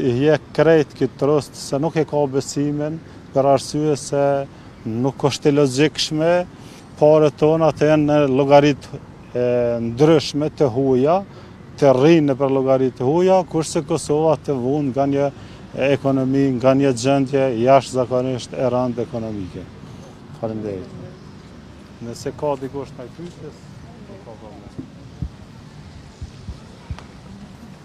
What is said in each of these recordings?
Je krejt ky trust se nuk e ka besimin për arsye se nuk është e logjikshme paret tona të jenë në llogaritë e ndryshme të huja, të rrinë nëpër llogari të huja, kurse Kosova të vuajë nga një ekonomi, nga një gjendje jashtëzakonisht e rëndë ekonomike. Falemderit. Nëse ka dikush noj pytje, nuk ka problem.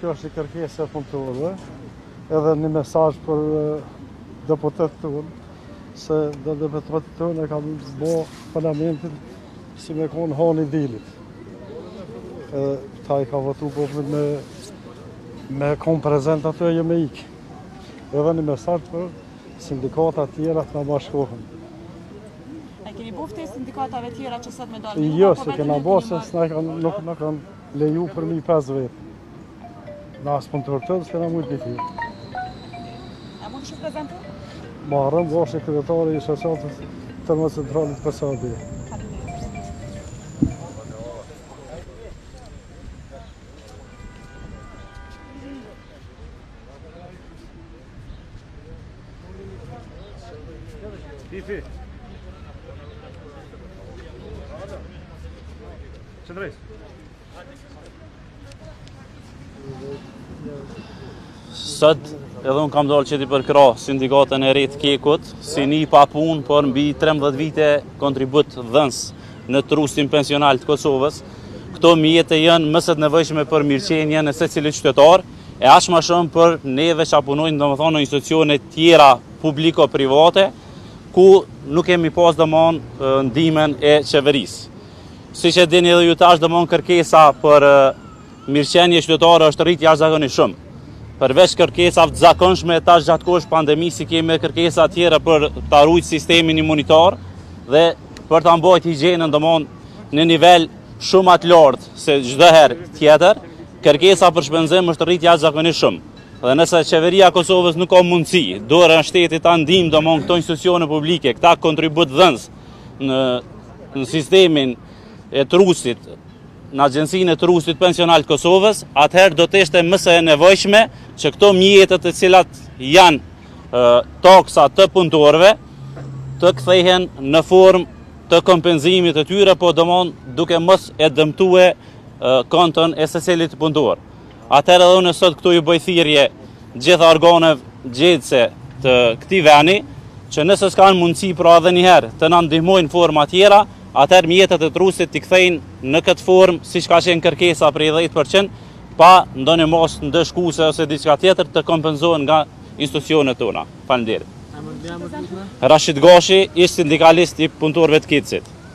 Kjo është një kërkesë e punëtorëve, edhe një mesazh për deputetët tonë, se dhe deputetët tonë e kanë bo parlamentin si me konë hani i Dilit. Edhe ata i ka votu populli me, me konë prezent aty e jo me ikë. Edhe një mesazh për sindikata tjera të na bashkohen. A u keni bo ftesë sindikatave tjera që sot me dalë? Jo, se kena bo ftesë, nuk na kanë Leju për mi pa vet. Na as puntorët s'jena mujtë ti. A mundesh me u prezantu? Ma rëm bosh kryetari i shoqatës termocentralit për sa dhe. Tifi. Qëndrejt. Sot edhe unë kam dalë që t'i përkrah sindikatën e re të KEK-ut, si një i papunë, por mbi 13 vite kontributdhënës në Trustin Pensional të Kosovës, këto mjete janë më se të nevojshme për mirëqenjen e secilit qytetar, e ashtë ma shumë për neve që punojmë domethonë në institucione tjera publiko-private, ku nuk kemi pas domon ndihmën e qeverisë. Siç e dini dhe ju tash domon kërkesa për Mirëqenie qytetare është rrit jashtëzakonisht shumë. Përveç kërkesave të zakonshme, tash gjatë kohës së pandemisë i kemi kërkesa të tjera për ta ruajtur sistemin imunitar dhe për ta mbajtur higjienën domon në nivel shumë ma të lartë se çdo herë tjetër, kërkesa për shpenzim është rrit jashtëzakonisht shumë. Dhe nëse qeveria e Kosovës nuk ka mundësi, dora e shtetit t'i ndihmojë domon këto institucione publike, këta kontributdhënës në në sistemin e trustit në Agjencinë e Trustit Pensional të Kosovës, atëherë do të ishte më se e nevojshme që këto mjete të cilat janë taksa të punëtorëve të kthehen në formë të kompenzimit të tyre, po domon duke mos e dëmtue kontën e secilit punëtor. Atëherë dhe unë sot këtu ju bëj thirrje të gjitha organeve gjegjëse të këtij veni, që nëse s'kanë mundësi pra edhe një herë të na ndihmojnë forma tjera, atëherë mjetet e Trustit t'i kthejnë në këtë formë, siç ka qenë kërkesa prej 10% pa ndonjë masë ndëshkuese ose diçka tjetër të kompenzohen nga institucionet tona. Faleminderit. Rashid Gashi, ish sindikalist i punëtorëve të Kicit.